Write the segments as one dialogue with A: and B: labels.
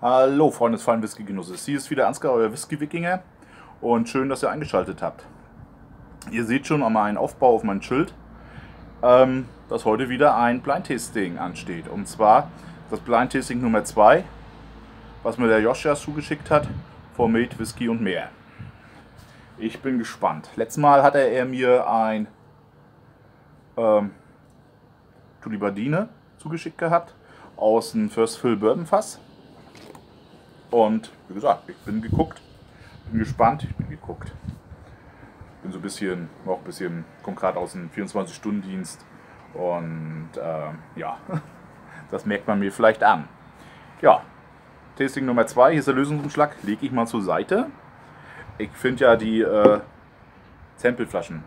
A: Hallo Freunde des feinen Whisky-Genusses. Hier ist wieder Ansgar, euer Whisky-Wikinger. Und schön, dass ihr eingeschaltet habt. Ihr seht schon an meinem Aufbau auf meinem Schild, ähm, dass heute wieder ein Blind-Tasting ansteht. Und zwar das Blind-Tasting Nummer 2, was mir der Joshua zugeschickt hat, vor Made, Whisky und mehr. Ich bin gespannt. Letztes Mal hatte er mir ein ähm, Tulibardine zugeschickt gehabt aus dem First Fill Bourbon Fass. Und wie gesagt, ich bin geguckt, bin gespannt, ich bin geguckt. Bin so ein bisschen, noch ein bisschen, komme gerade aus dem 24-Stunden-Dienst und äh, ja, das merkt man mir vielleicht an. Ja, Tasting Nummer 2, hier ist der Lösungsumschlag, lege ich mal zur Seite. Ich finde ja die äh, Sampleflaschen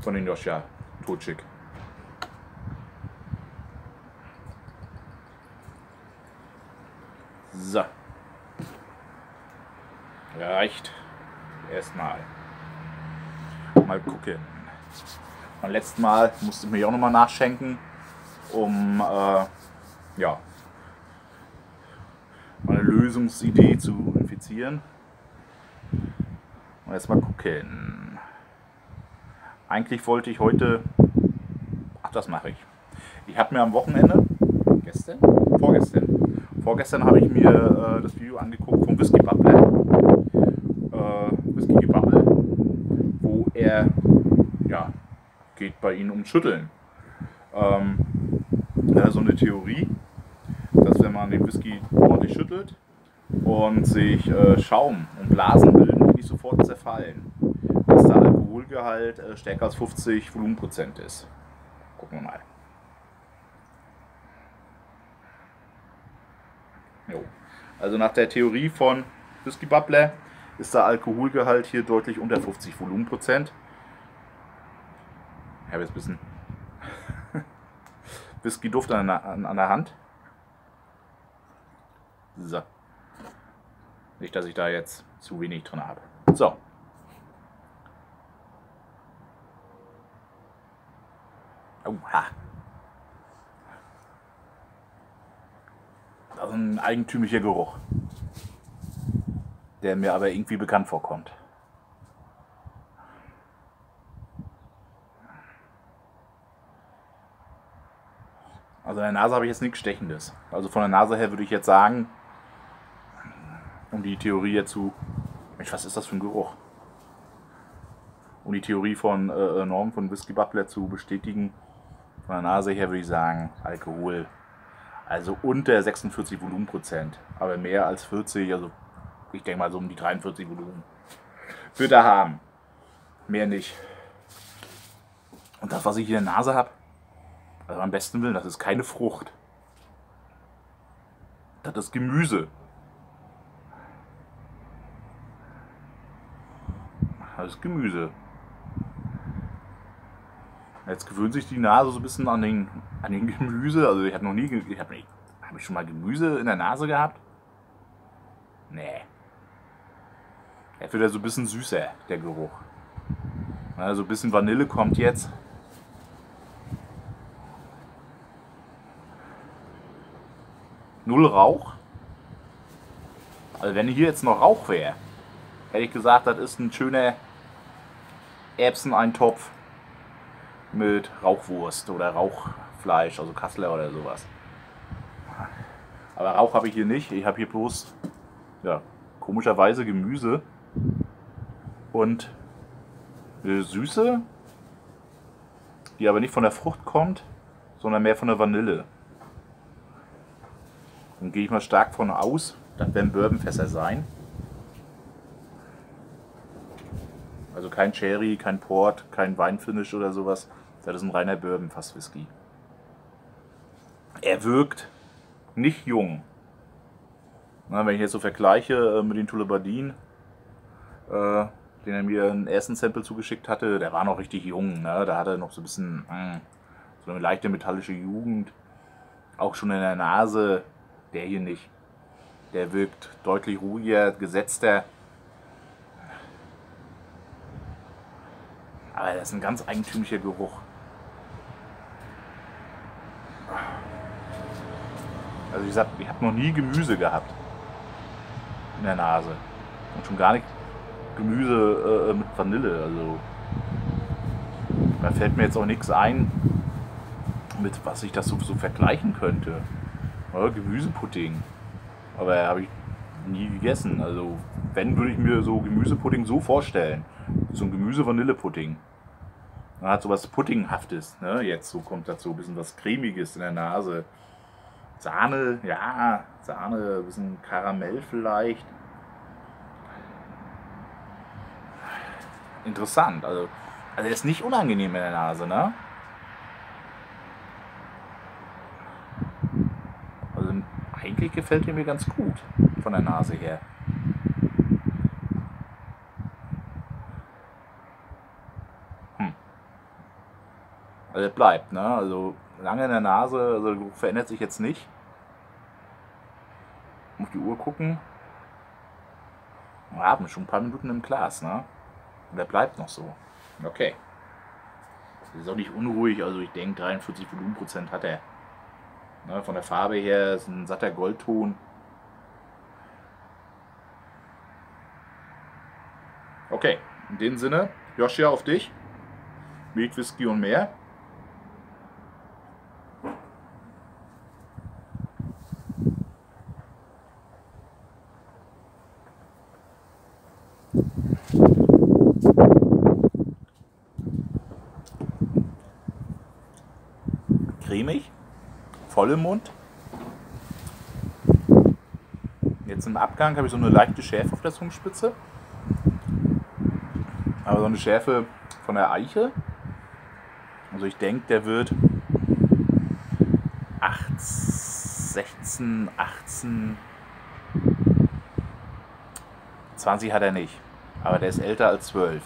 A: von den Joscha totschick. So. Reicht. Erstmal. Mal gucken. Beim letzten Mal musste ich mir auch nochmal nachschenken, um äh, ja, meine Lösungsidee zu infizieren. Und erstmal gucken. Eigentlich wollte ich heute. Ach, das mache ich. Ich habe mir am Wochenende, gestern, vorgestern, vorgestern habe ich mir äh, das Video angeguckt vom Whisky Bubble. Äh, Whisky Bubble, wo er, ja, geht bei ihnen um Schütteln. Ähm, so eine Theorie, dass wenn man den Whisky ordentlich schüttelt und sich äh, Schaum und Blasen bilden, die sofort zerfallen, dass der Alkoholgehalt äh, stärker als 50 Volumenprozent ist. Gucken wir mal. Jo. Also nach der Theorie von Whisky Bubbler ist der Alkoholgehalt hier deutlich unter 50 Volumenprozent. Ich habe jetzt ein bisschen Whisky-Duft an, an, an der Hand. So. Nicht, dass ich da jetzt zu wenig drin habe. So. Oha. Das ist ein eigentümlicher Geruch, der mir aber irgendwie bekannt vorkommt. Also in der Nase habe ich jetzt nichts Stechendes. Also von der Nase her würde ich jetzt sagen, um die Theorie jetzt zu. Mensch, was ist das für ein Geruch? Um die Theorie von äh, Norm von Whisky Butler zu bestätigen, von der Nase her würde ich sagen, Alkohol. Also unter 46 Volumenprozent, aber mehr als 40, also ich denke mal so um die 43 Volumen. Wird er haben. Mehr nicht. Und das, was ich in der Nase habe, also am besten will, das ist keine Frucht. Das ist Gemüse. Das ist Gemüse. Jetzt gewöhnt sich die Nase so ein bisschen an den, an den Gemüse. Also ich habe noch nie, ich habe hab ich schon mal Gemüse in der Nase gehabt? Nee. Er wird ja so ein bisschen süßer, der Geruch. Also ein bisschen Vanille kommt jetzt. Null Rauch. Also wenn hier jetzt noch Rauch wäre, hätte ich gesagt, das ist ein schöner Erbseneintopf mit Rauchwurst oder Rauchfleisch, also Kassler oder sowas. Aber Rauch habe ich hier nicht. Ich habe hier bloß, ja, komischerweise Gemüse und eine Süße, die aber nicht von der Frucht kommt, sondern mehr von der Vanille. Dann gehe ich mal stark von aus, das werden Bourbonfässer sein. Also kein Cherry, kein Port, kein Weinfinish oder sowas. Das ist ein reiner Bourbon-Fass-Whisky. Er wirkt nicht jung. Na, wenn ich jetzt so vergleiche äh, mit den Tulibardin, äh, den er mir einen ersten Sample zugeschickt hatte, der war noch richtig jung. Ne? Da hatte er noch so ein bisschen hm, so eine leichte metallische Jugend. Auch schon in der Nase. Der hier nicht. Der wirkt deutlich ruhiger, gesetzter. Aber das ist ein ganz eigentümlicher Geruch. Also ich sag, ich habe noch nie Gemüse gehabt. in der Nase. Und schon gar nicht Gemüse äh, mit Vanille. Also da fällt mir jetzt auch nichts ein, mit was ich das so, so vergleichen könnte. Oder Gemüsepudding. Aber habe ich nie gegessen. Also wenn würde ich mir so Gemüsepudding so vorstellen. So ein Gemüse-Vanille-Pudding. Man hat sowas Puddinghaftes. Ne? Jetzt so kommt dazu ein bisschen was Cremiges in der Nase. Sahne, ja, Sahne, ein bisschen Karamell vielleicht. Interessant, also, also er ist nicht unangenehm in der Nase, ne? Also eigentlich gefällt er mir ganz gut von der Nase her. Hm. Also er bleibt, ne? Also lange in der Nase, also verändert sich jetzt nicht. Muss die Uhr gucken. Wir haben schon ein paar Minuten im Glas, ne? Und er bleibt noch so. Okay. Ist auch nicht unruhig, also ich denke 43 Volumenprozent hat er. Ne, von der Farbe her ist ein satter Goldton. Okay, in dem Sinne, Joshua auf dich. Milch, Whisky und mehr. cremig, im Mund. Jetzt im Abgang habe ich so eine leichte Schärfe auf der Zungenspitze. Aber so eine Schärfe von der Eiche. Also ich denke, der wird 8, 16, 18, 20 hat er nicht. Aber der ist älter als 12.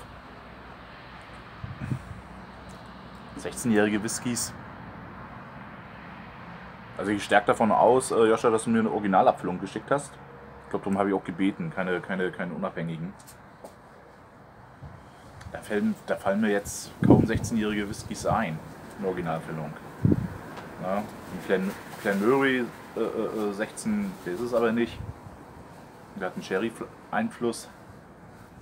A: 16-jährige Whiskys also ich stärke davon aus, äh, Joscha, dass du mir eine Originalabfüllung geschickt hast. Ich glaube, darum habe ich auch gebeten, keine, keine, keine unabhängigen. Da, fallen, da fallen mir jetzt kaum 16-jährige Whiskys ein, eine Originalfüllung. Ja, ein Flannery äh, äh, 16, der ist es aber nicht. Der hat einen Sherry-Einfluss.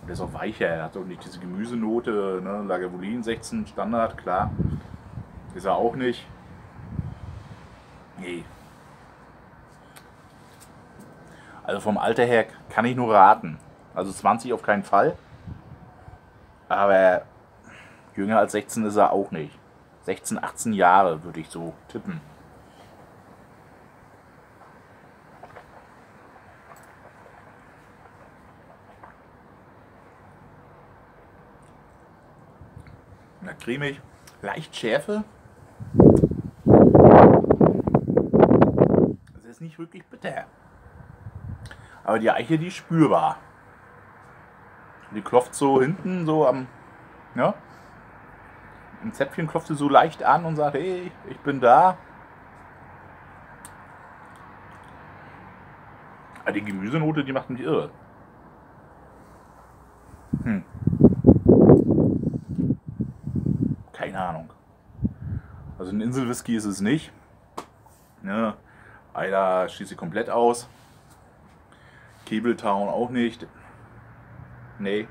A: Der ist auch weicher, er hat auch nicht diese Gemüsenote, ne? Lagavulin 16 Standard, klar. Ist er auch nicht. Nee. Also vom Alter her kann ich nur raten. Also 20 auf keinen Fall. Aber jünger als 16 ist er auch nicht. 16, 18 Jahre würde ich so tippen. Na, cremig, leicht Schärfe, nicht wirklich bitter. Aber die Eiche, die ist spürbar. Die klopft so hinten, so am, ja, im Zäpfchen klopft sie so leicht an und sagt, hey, ich bin da. Aber die Gemüsenote, die macht mich irre. Hm. Keine Ahnung. Also ein Inselwhisky ist es nicht. Ja, Eiler schließe ich komplett aus. Cabletown auch nicht. Nee.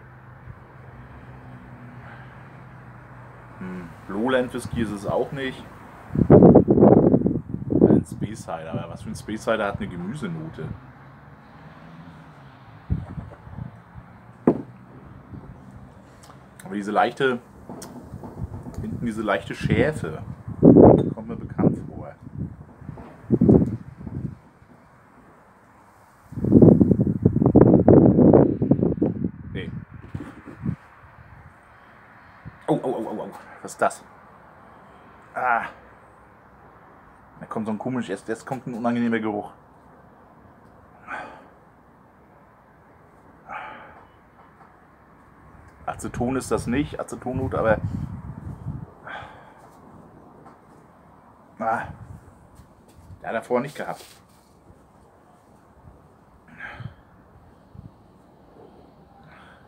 A: Hm. Lowland Whisky ist es auch nicht. Ein Space Cider. Aber was für ein Space Cider hat eine Gemüsenote? Aber diese leichte, hinten diese leichte Schärfe. Was das? Ah. Da kommt so ein komisch, jetzt, jetzt kommt ein unangenehmer Geruch. Aceton ist das nicht, Acetonhut, aber. Ah. Der hat er vorher nicht gehabt.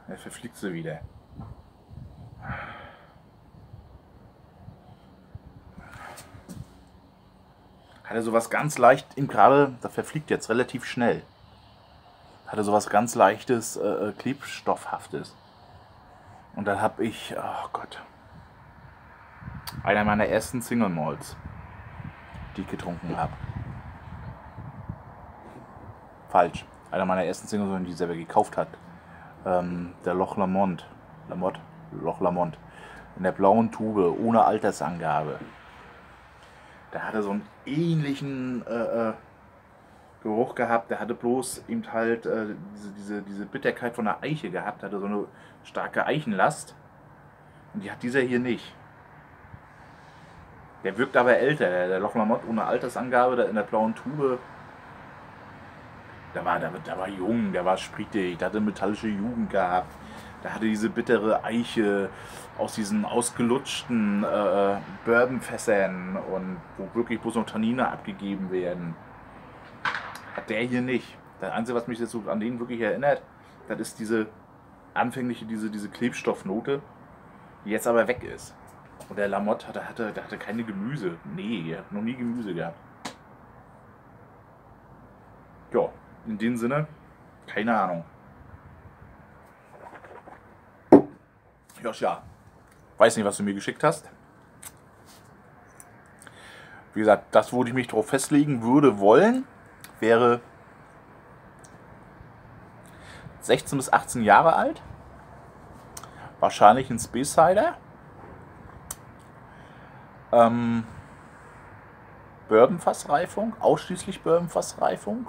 A: Er verfliegt sie wieder. Hat er sowas ganz leicht im gerade, da verfliegt jetzt relativ schnell. Hatte sowas ganz leichtes, äh, äh Klebstoffhaftes. Und dann habe ich, oh Gott, einer meiner ersten Single Malls, die ich getrunken habe. Falsch. Einer meiner ersten Single Malls, die ich selber gekauft hat. Ähm, der Loch Lamont. Lamont? Loch Lamont. In der blauen Tube, ohne Altersangabe. Der hatte so einen ähnlichen äh, äh, Geruch gehabt. Der hatte bloß eben halt äh, diese, diese, diese Bitterkeit von der Eiche gehabt. Der hatte so eine starke Eichenlast. Und die hat dieser hier nicht. Der wirkt aber älter. Der, der Loch Lamont ohne Altersangabe, der in der blauen Tube. Der war, der, der war jung, der war spritig, der hatte metallische Jugend gehabt. Der hatte diese bittere Eiche aus diesen ausgelutschten äh, Bourbonfässern und wo wirklich bloß noch Tannine abgegeben werden. Hat der hier nicht. Das Einzige, was mich jetzt so an den wirklich erinnert, das ist diese anfängliche, diese, diese Klebstoffnote, die jetzt aber weg ist. Und der Lamotte hatte, hatte, der hatte keine Gemüse. Nee, er hat noch nie Gemüse gehabt. Ja, in dem Sinne, keine Ahnung. Joscha, weiß nicht, was du mir geschickt hast. Wie gesagt, das, wo ich mich drauf festlegen würde wollen, wäre 16 bis 18 Jahre alt. Wahrscheinlich ein Space Cider. Ähm, Bourbonfassreifung, ausschließlich Bourbonfassreifung.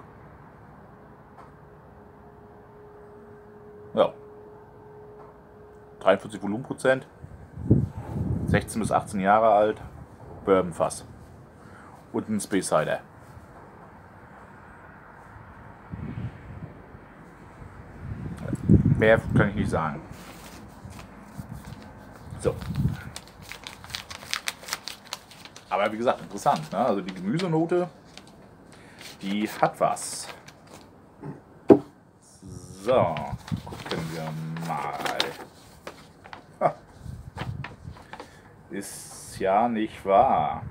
A: Ja. 43 Volumenprozent. 16 bis 18 Jahre alt. Bourbonfass. Und ein Space Cider. Mehr kann ich nicht sagen. So. Aber wie gesagt, interessant. Ne? Also die Gemüsenote, die hat was. So, gucken wir mal. Ist ja nicht wahr.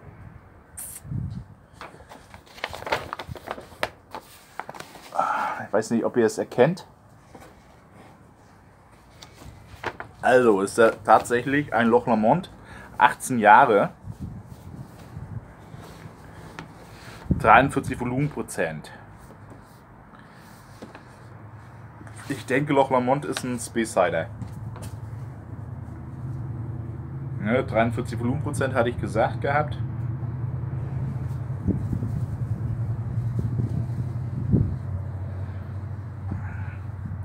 A: Ich weiß nicht, ob ihr es erkennt. Also ist er tatsächlich ein Loch Lamont, 18 Jahre, 43 Volumenprozent. Ich denke, Loch Lamont ist ein Space Cider. Ne, 43 Volumenprozent hatte ich gesagt gehabt.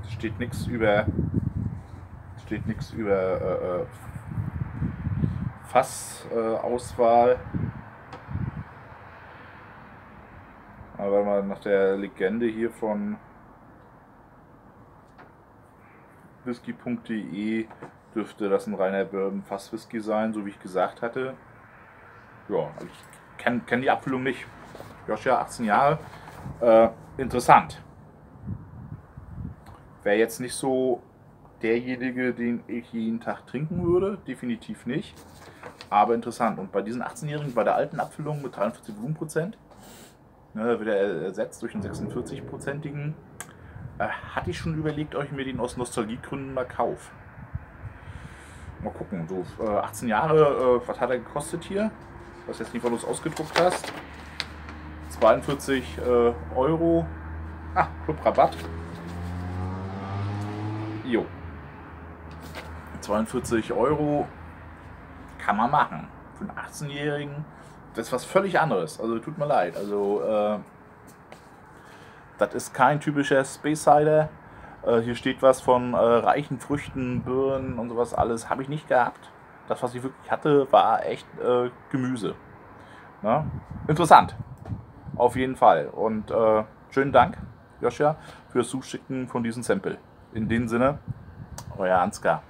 A: Steht nichts über steht nichts über äh, äh Fassauswahl. Äh, Aber mal nach der Legende hier von whisky.de dürfte das ein reiner Bourbon Fass Whisky sein, so wie ich gesagt hatte. Ja, also ich kenne kenn die Abfüllung nicht. Joshua, 18 Jahre. Äh, interessant. Wäre jetzt nicht so derjenige, den ich jeden Tag trinken würde, definitiv nicht. Aber interessant. Und bei diesen 18-Jährigen, bei der alten Abfüllung mit 43 Volumenprozent, ne, wird er ersetzt durch einen 46-prozentigen, äh, hatte ich schon überlegt, euch mir den aus Nostalgiegründen mal kauf. Mal gucken, so äh, 18 Jahre, äh, was hat er gekostet hier? Was jetzt nicht, weil du ausgedruckt hast. 42 äh, Euro. Ah, Club Rabatt. Jo. 42 Euro kann man machen. Für einen 18-Jährigen, das ist was völlig anderes. Also tut mir leid. Also äh, das ist kein typischer Space Cider. Äh, hier steht was von äh, reichen Früchten, Birnen und sowas alles. Habe ich nicht gehabt. Das, was ich wirklich hatte, war echt äh, Gemüse. Na? Interessant. Auf jeden Fall. Und äh, schönen Dank, Joscha, fürs Zuschicken von diesem Sample. In dem Sinne, euer Ansgar.